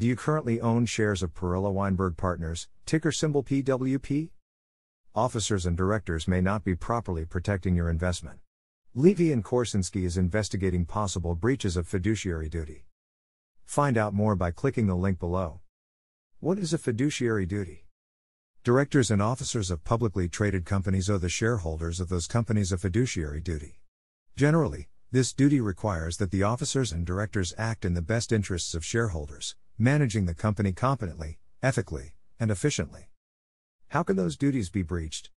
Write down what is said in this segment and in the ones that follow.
Do you currently own shares of Perella Weinberg Partners, ticker symbol PWP? Officers and directors may not be properly protecting your investment. Levi and Korsinsky is investigating possible breaches of fiduciary duty. Find out more by clicking the link below. What is a fiduciary duty? Directors and officers of publicly traded companies owe the shareholders of those companies a fiduciary duty. Generally, this duty requires that the officers and directors act in the best interests of shareholders, managing the company competently, ethically, and efficiently. How can those duties be breached?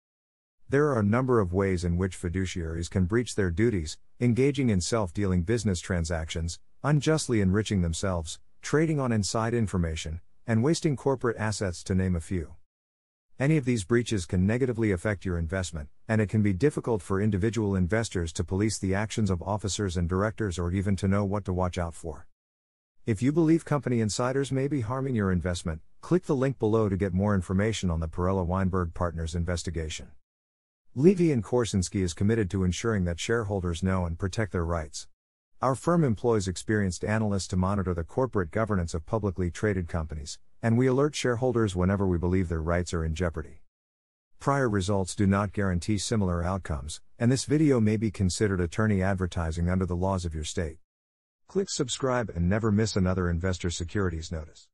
There are a number of ways in which fiduciaries can breach their duties, engaging in self dealing business transactions, unjustly enriching themselves, trading on inside information, and wasting corporate assets, to name a few. Any of these breaches can negatively affect your investment, and it can be difficult for individual investors to police the actions of officers and directors or even to know what to watch out for. If you believe company insiders may be harming your investment, click the link below to get more information on the Perella Weinberg Partners investigation. Levi and Korsinsky is committed to ensuring that shareholders know and protect their rights. Our firm employs experienced analysts to monitor the corporate governance of publicly traded companies, and we alert shareholders whenever we believe their rights are in jeopardy. Prior results do not guarantee similar outcomes, and this video may be considered attorney advertising under the laws of your state. Click subscribe and never miss another investor securities notice.